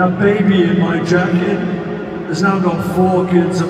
that baby in my jacket has now got four kids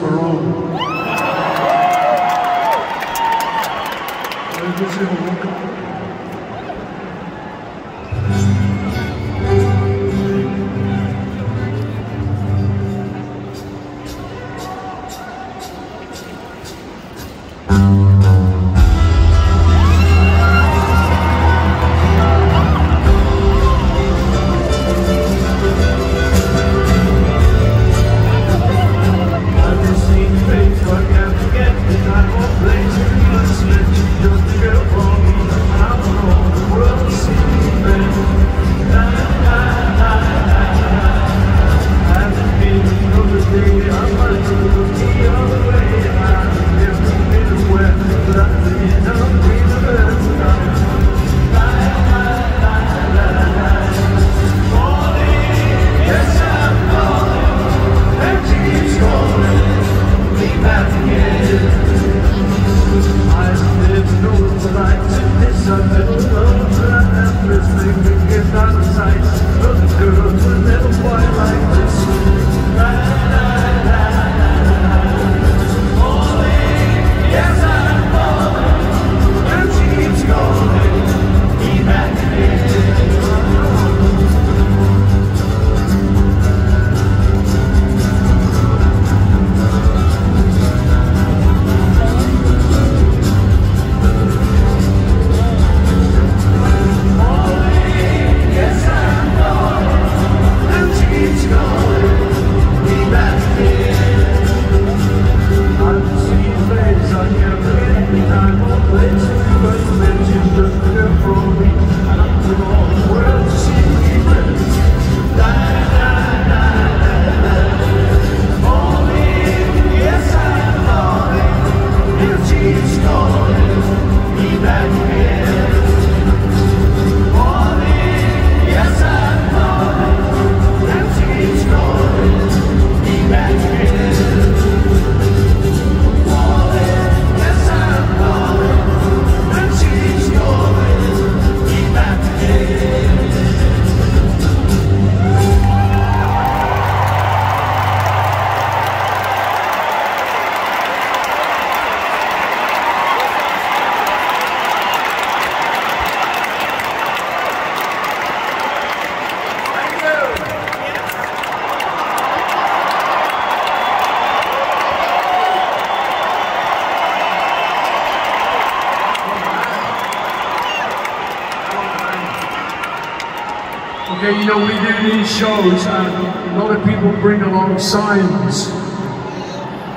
these shows and a lot of people bring along signs.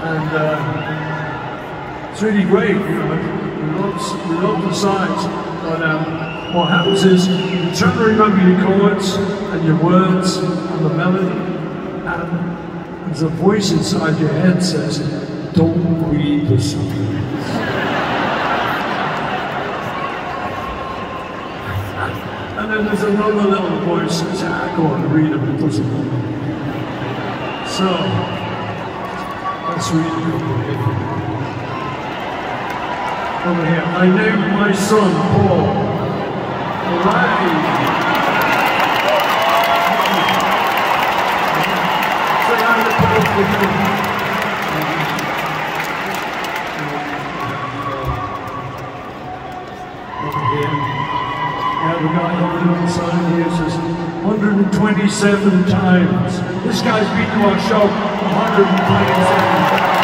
And uh, it's really great, you know. We love, we love the signs. But um, what happens is you try to remember your chords and your words and the melody. And a voice inside your head says, don't read the signs. And then there's another little voice says, ah, go on, read them, it doesn't matter. So, let's read it. Over here. I named my son Paul. Hooray! Say hi to Paul 127 times. This guy's been to our show 127 times.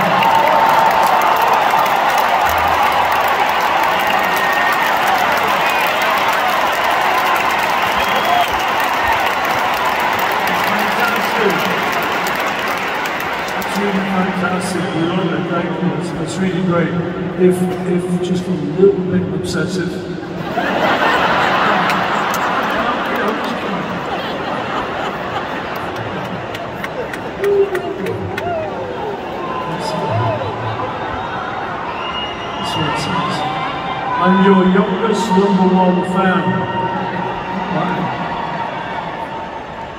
Fantastic. It's really fantastic. We love it. Thank it's really great. If, if just a little bit obsessive, That's what it says. I'm your youngest number one fan. Wow.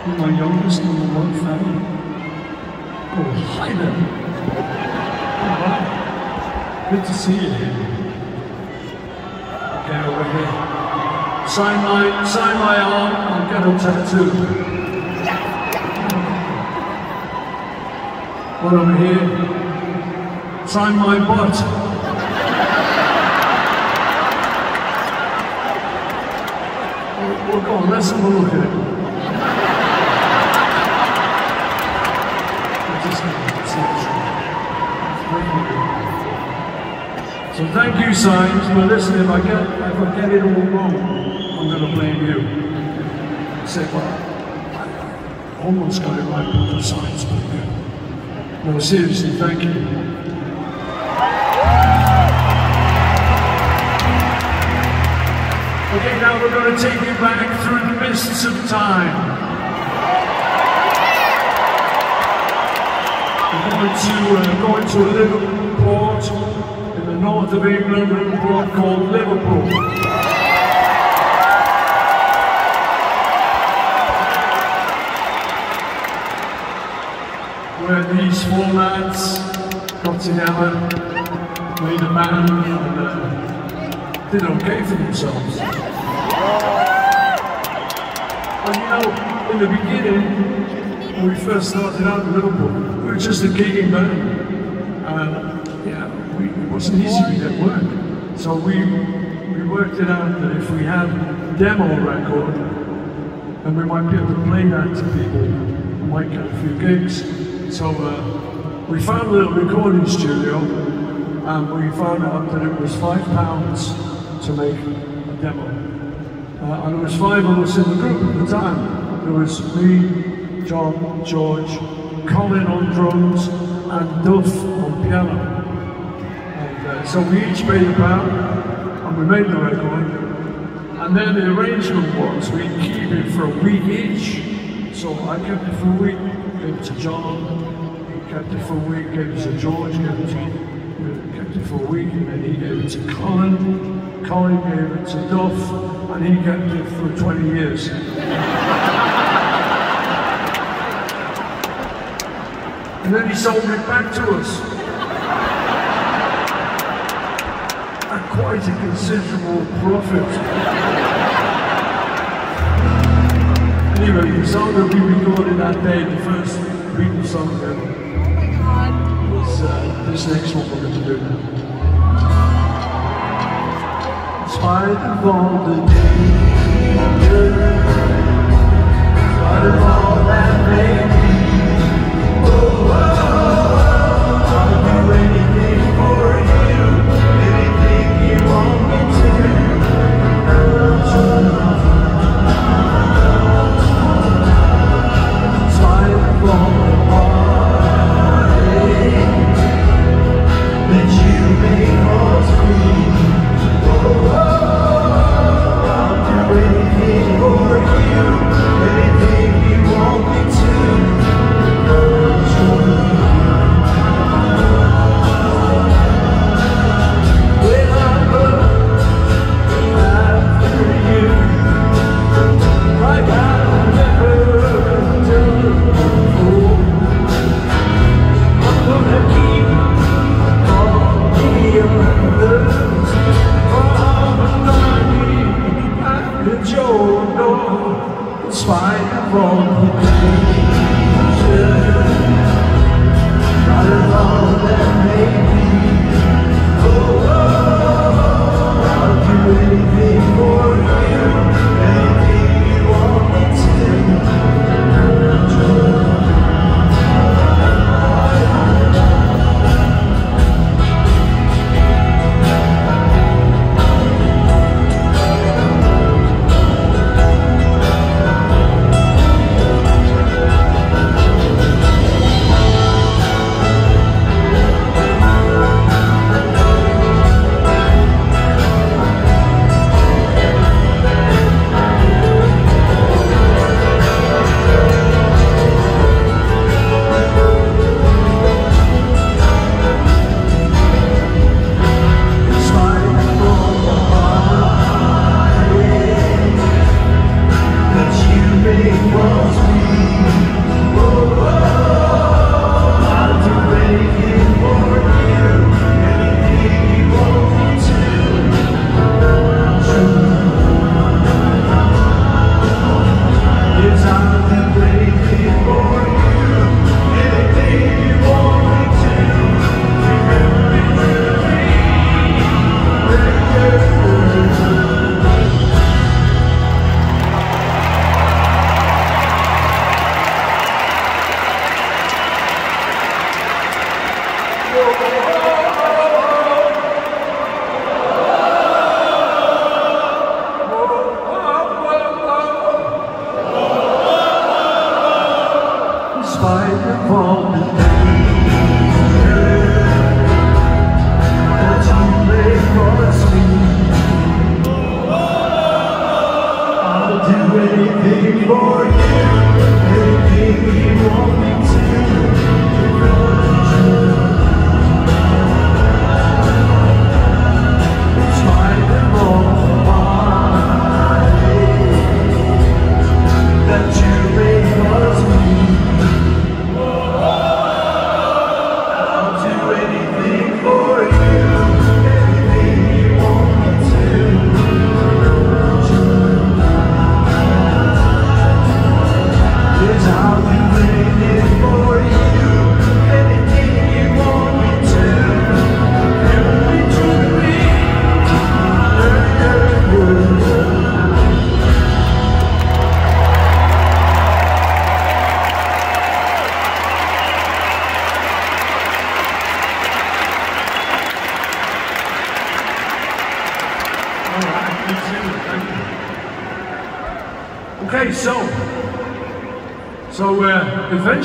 You're my youngest number one fan. Oh, hi there. Wow. Good to see you. Okay, over here. Sign my, sign my arm, I'll get a tattoo. What over here? Sign my butt. So thank you, signs, for listening. if I get if I get it all wrong, I'm gonna blame you. Said, well, almost got it right, but the signs pretty good. No, seriously, thank you. Okay, now we're going to take you back through the mists of time. We're going to, uh, going to a port in the north of England, a port called Liverpool. Where these four lads got together, made a band, and uh, did okay for themselves. And you know, in the beginning, when we first started out in Liverpool, we were just a gigging band. And yeah, we, it wasn't easy to get work. So we, we worked it out that if we had a demo record, and we might be able to play that to people, we might get a few gigs. So uh, we found a little recording studio, and we found out that it was five pounds to make a demo. Uh, and there was five of us in the group at the time. There was me, John, George, Colin on drums, and Duff on piano. And uh, so we each made a pound, and we made the record. And then the arrangement was we'd keep it for a week each. So I kept it for a week, gave it to John, he kept it for a week, gave it to George, gave it to kept it for a week, and then he gave it to Colin, Colin gave it to Duff, and he kept it for 20 years. and then he sold it back to us. At quite a considerable profit. Anyway, the song that we recorded that day, the first Beatles song ever, was uh, this next one we're going to do spite of the in spite of all that find from him.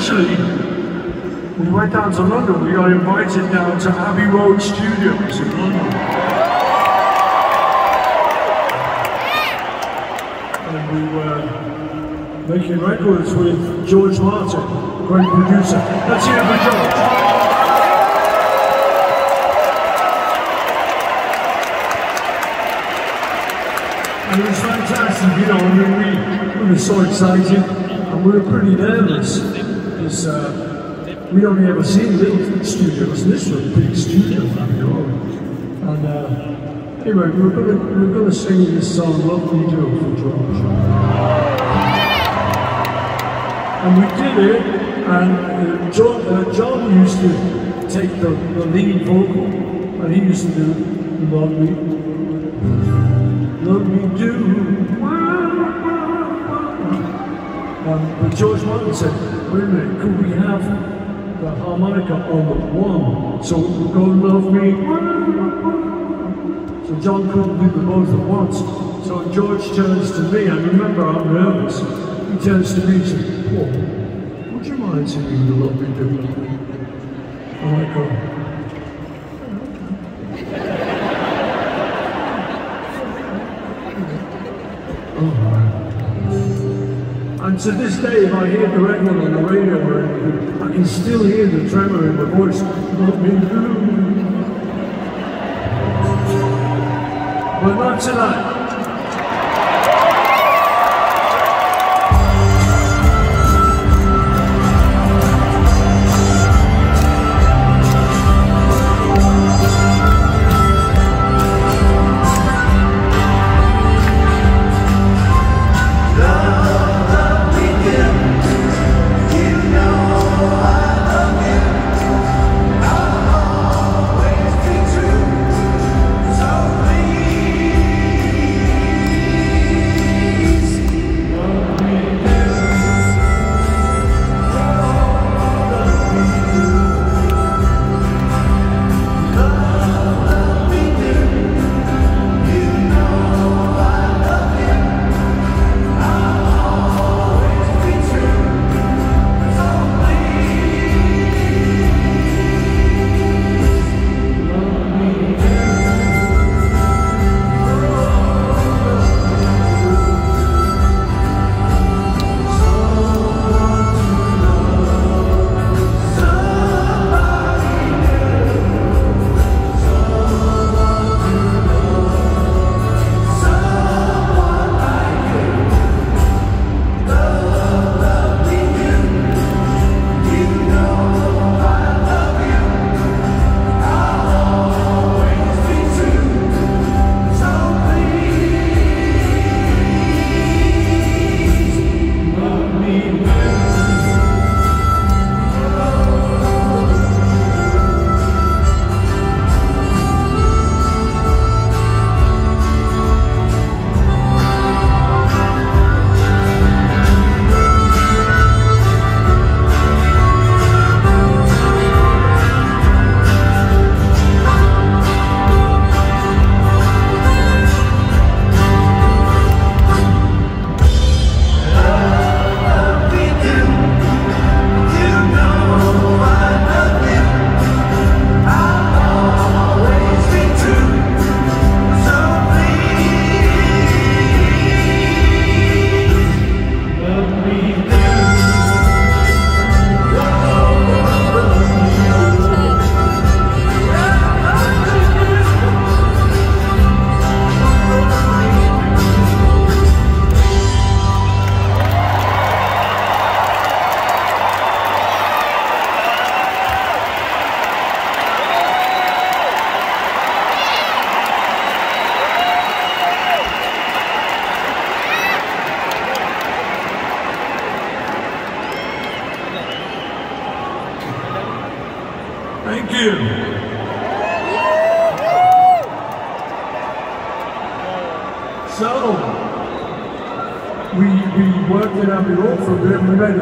Eventually we went down to London. We got invited down to Abbey Road Studios in London. And we were making records with George Martin, great producer. Let's hear it for George. It was fantastic, you know, I mean, we, we were so excited and we were pretty nervous because uh, we'd only ever seen little studios and this a big studio, you know. And uh, anyway, we were we were gonna sing this song, Love Me Do, for George. And we did it, and uh, John, uh, John used to take the, the lead vocal, and he used to do Love Me love me do. Um, but George Martin said, minute, could we have the harmonica on the one? So go love me. So John couldn't do them both at once. So George turns to me, and remember I'm nervous. He turns to me and says, Paul, would you mind singing the Love Me Do? To this day, if I hear the record on the radio I can still hear the tremor in my voice. But not tonight.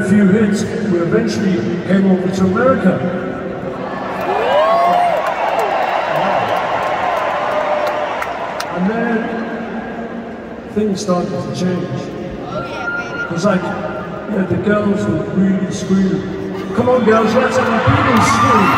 A few hits, we eventually came over to America. And then things started to change. Because like, yeah, the girls were really screaming. Come on girls, let's have a beating scream.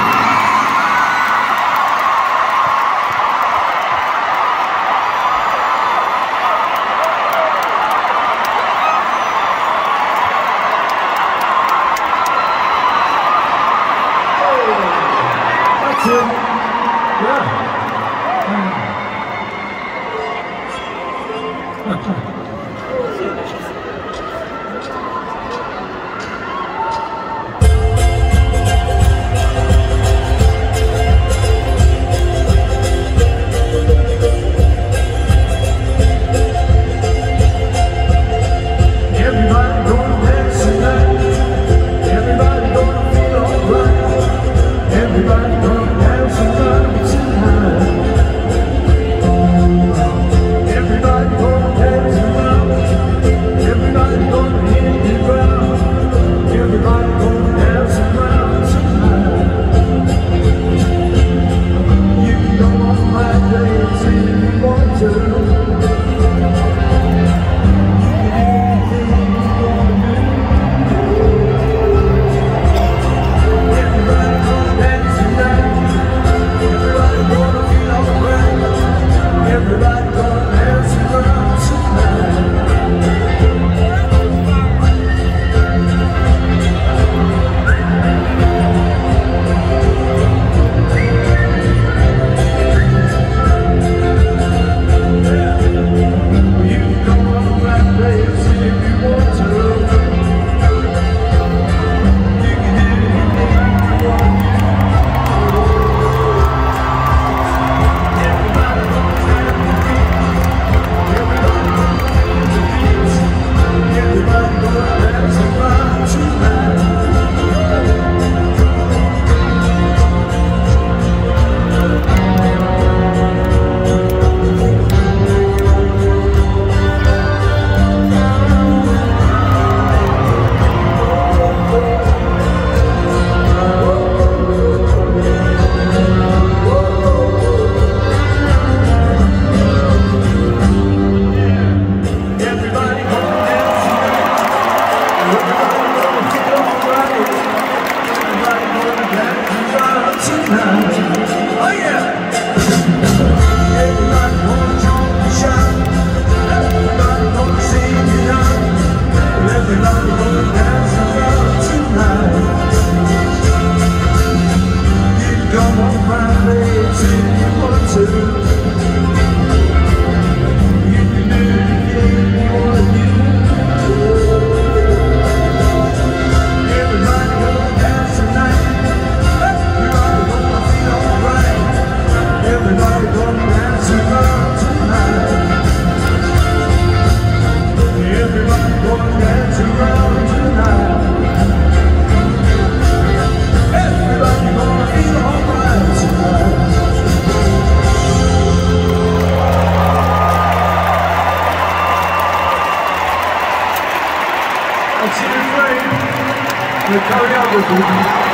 Blackbird singing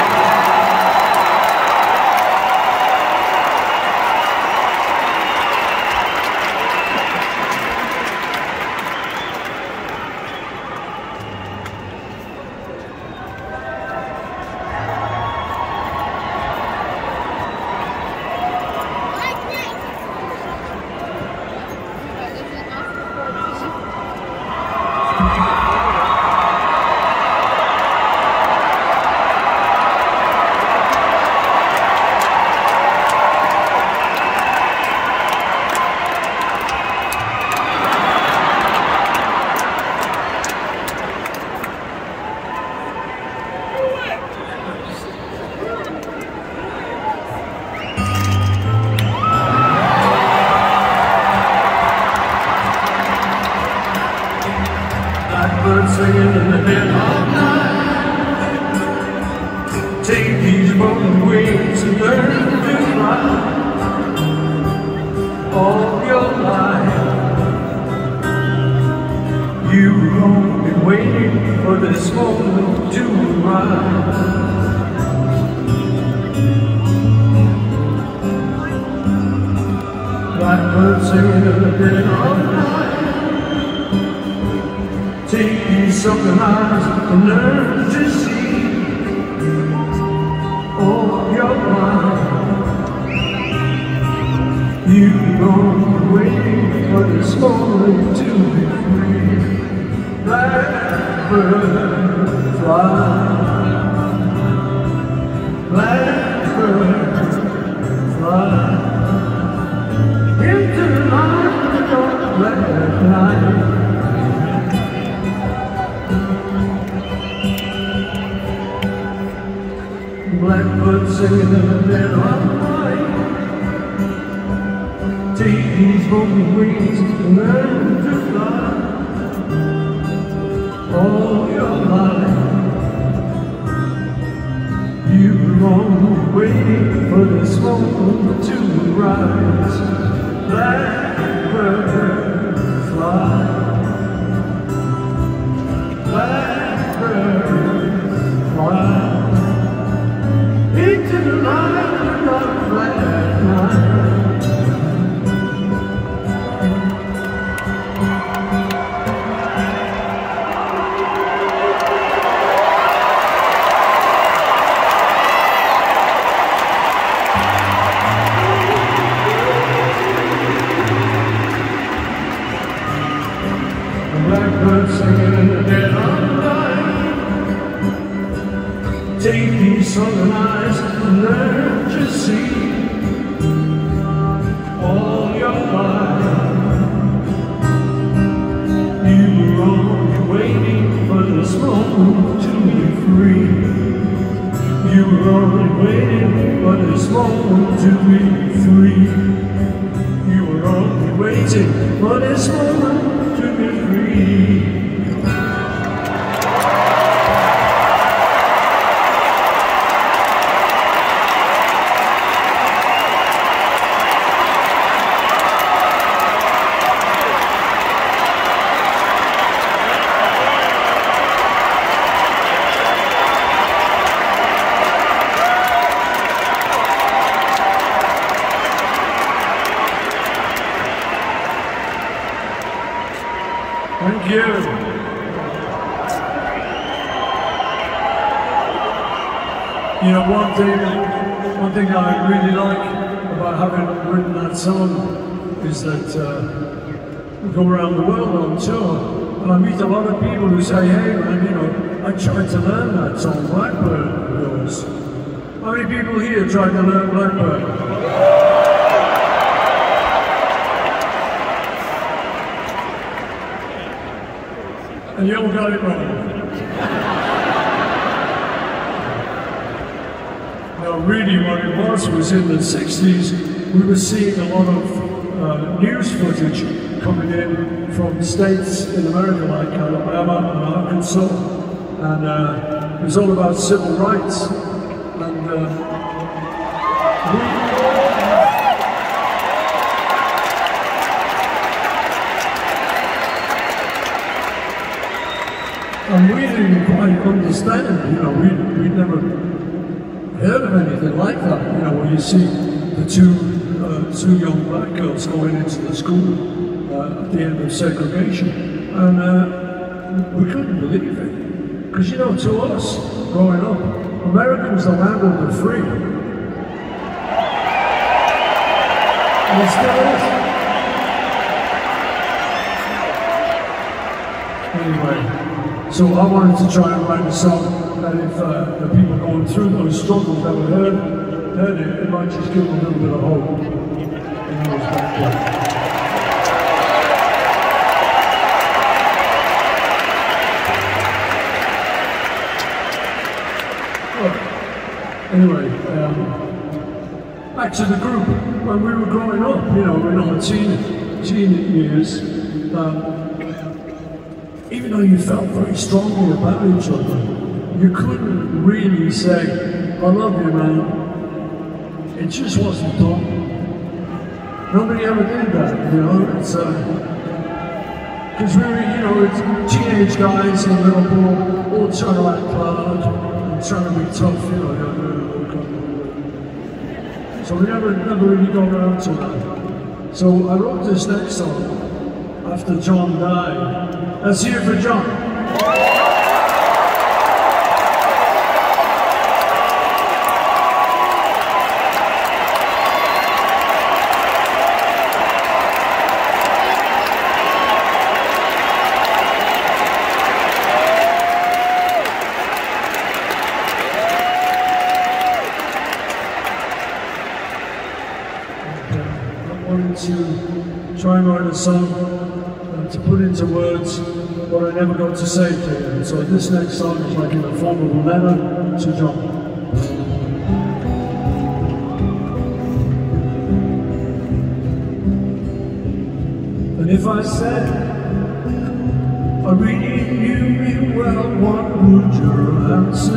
Blackbird singing in the dead of night. Take these broken wings and learn to fly. All your life, you've long waiting for this moment to rise. Blackbird about having written that song is that uh, we go around the world on tour, and I meet a lot of people who say, "Hey, man, you know, I tried to learn that song, Blackbird of yours." How many people here tried to learn Blackbird? And you all got it wrong. Really, what it was was in the 60s, we were seeing a lot of uh, news footage coming in from states in America like Alabama and Arkansas, and uh, it was all about civil rights. And uh, we, And we didn't quite understand, you know, we, we never heard of anything like that, you see the two, uh, two young black girls going into the school uh, at the end of segregation. And uh, we couldn't believe it. Because, you know, to us, growing up, America was the land of the free. And it still is. Anyway, so I wanted to try and write a song that if uh, the people going through those struggles never heard, it, it might just give them a little bit of hope. back. Anyway, um, back to the group. When we were growing up, you know, in our teen, teen years, um, even though you felt very strongly about each other, you couldn't really say, I love you, man. It just wasn't done. Nobody ever did that, you know. It's because we were, you know, it's teenage guys in Liverpool, all trying to act hard and trying to be tough, you know. you know, So we never, never really got around to that. So I wrote this next song after John died. Let's hear it for John. to try and write a song and to put into words what I never to say to you. So this next song is like in the form of a letter to John. And if I said I really knew you well, what would your answer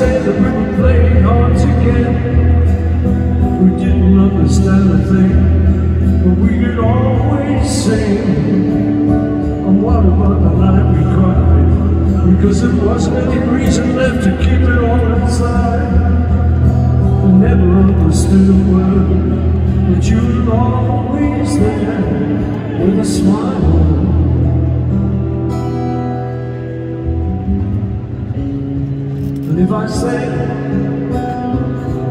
say that we were playing to get. We didn't understand a thing, but we could always sing. And what about the night we cried? Because there wasn't any reason left to keep it all inside. We never understood a word, but you were always there with a smile. If I say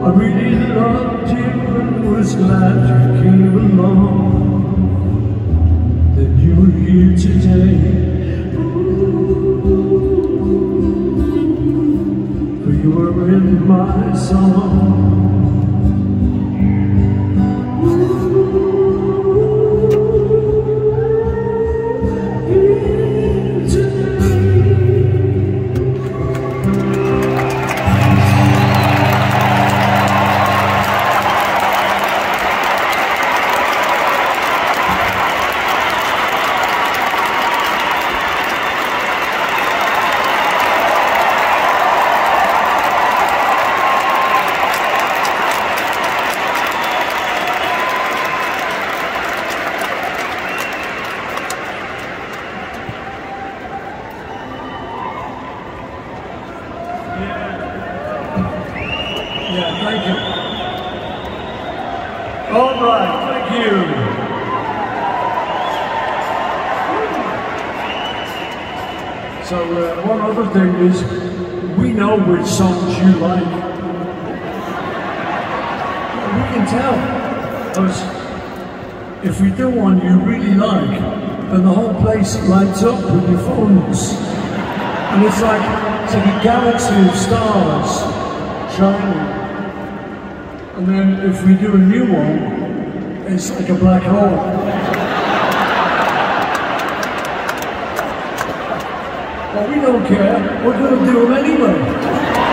I really loved you and was glad you came along That you were here today. For you were in my song one you really like, and the whole place lights up with your phones. And it's like, it's like a galaxy of stars shining. And then if we do a new one, it's like a black hole. But we don't care. We're going to do them anyway.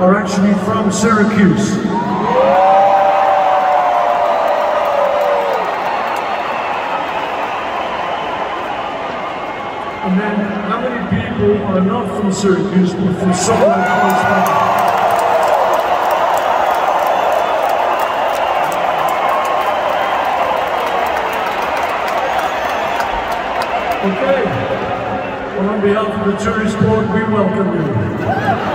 are actually from Syracuse. And then how many people are not from Syracuse but from somewhere close by? Okay. Well, on behalf of the tourist board, we welcome you.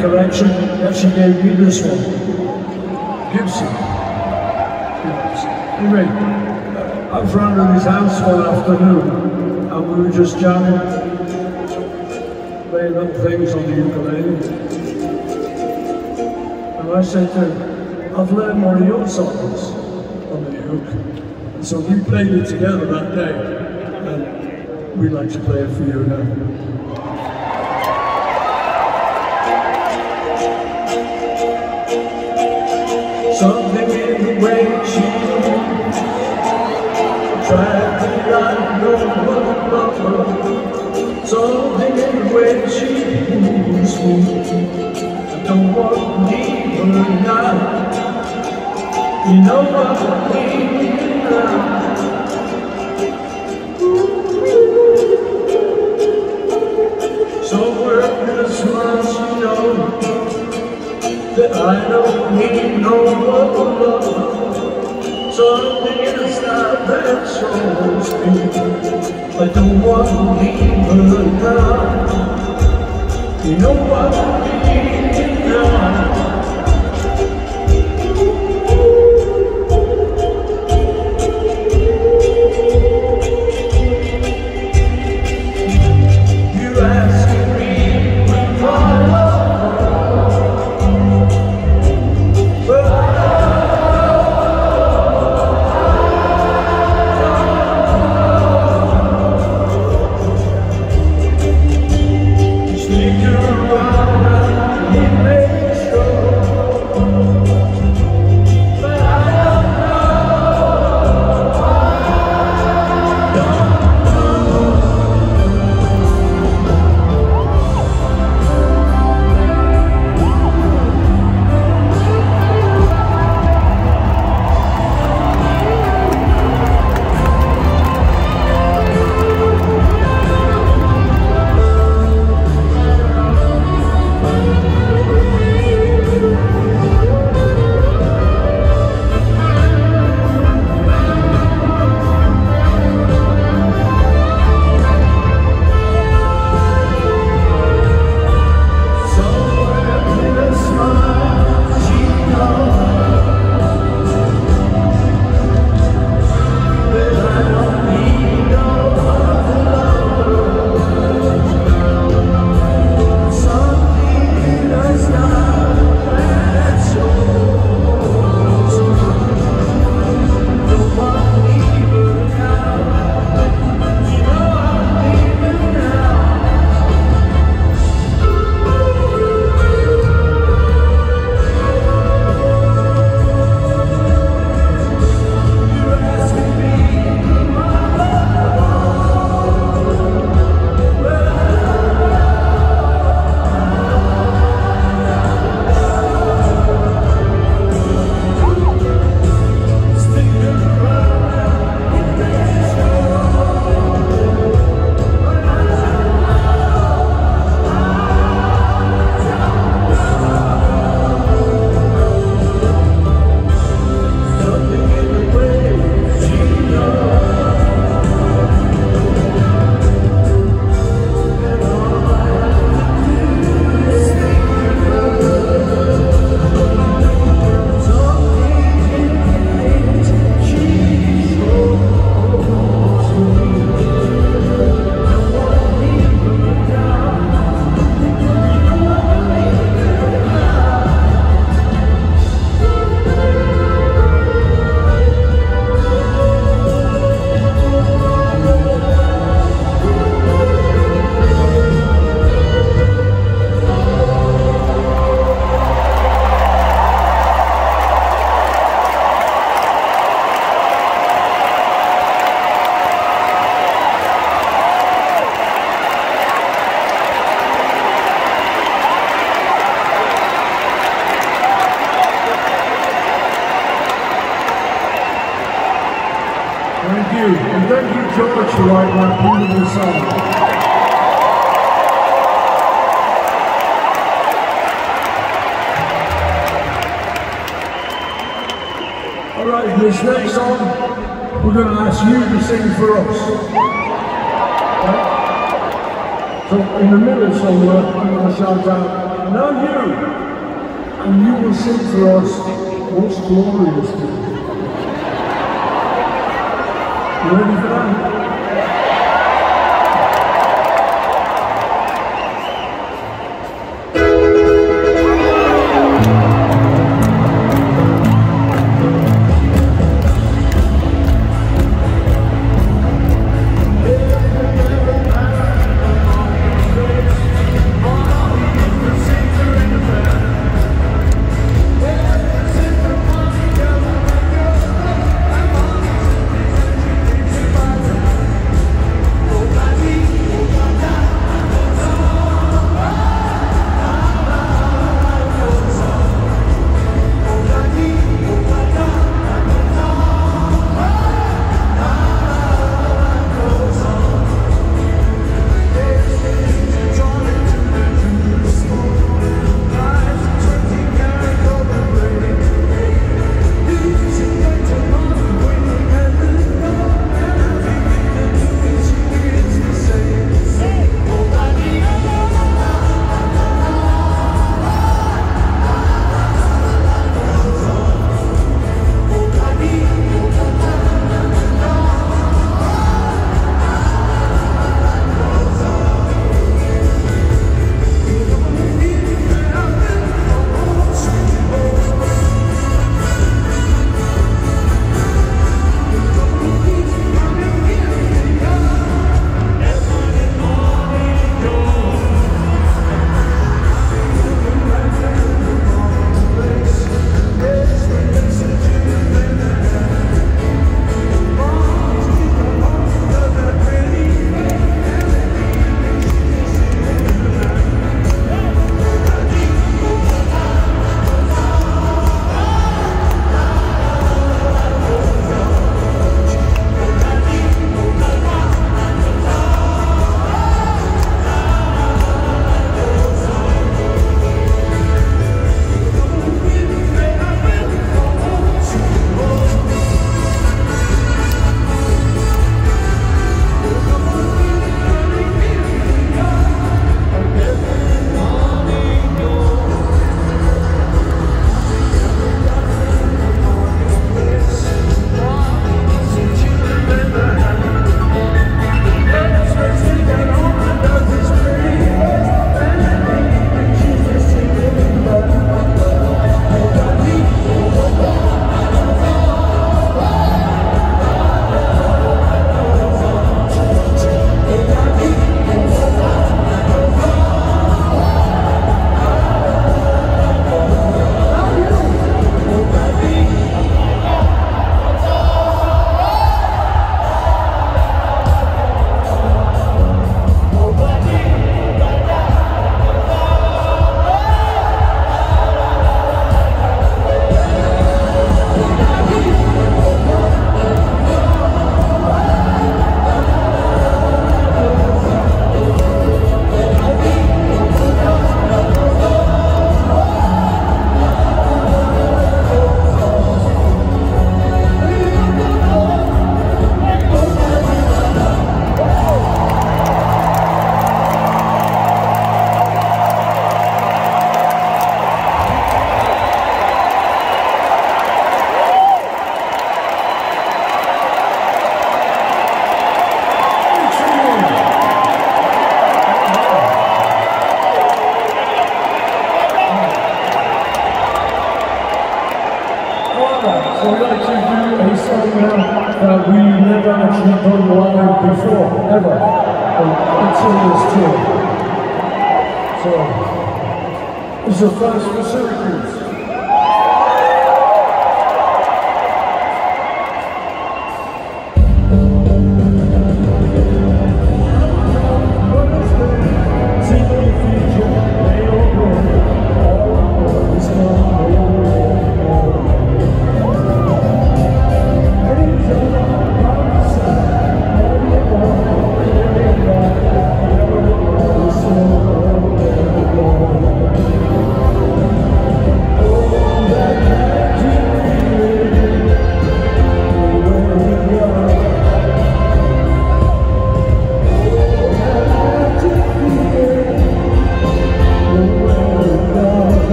Player, that she gave me this one. Gibson. Anyway, I was round at his house one afternoon and we were just jamming, playing little things on the ukulele. And I said to him, I've learned one of your songs on the uke. And so we played it together that day. And we'd like to play it for you now. I don't need no love. Something inside that shows me I don't want to leave her now. You know I mean now.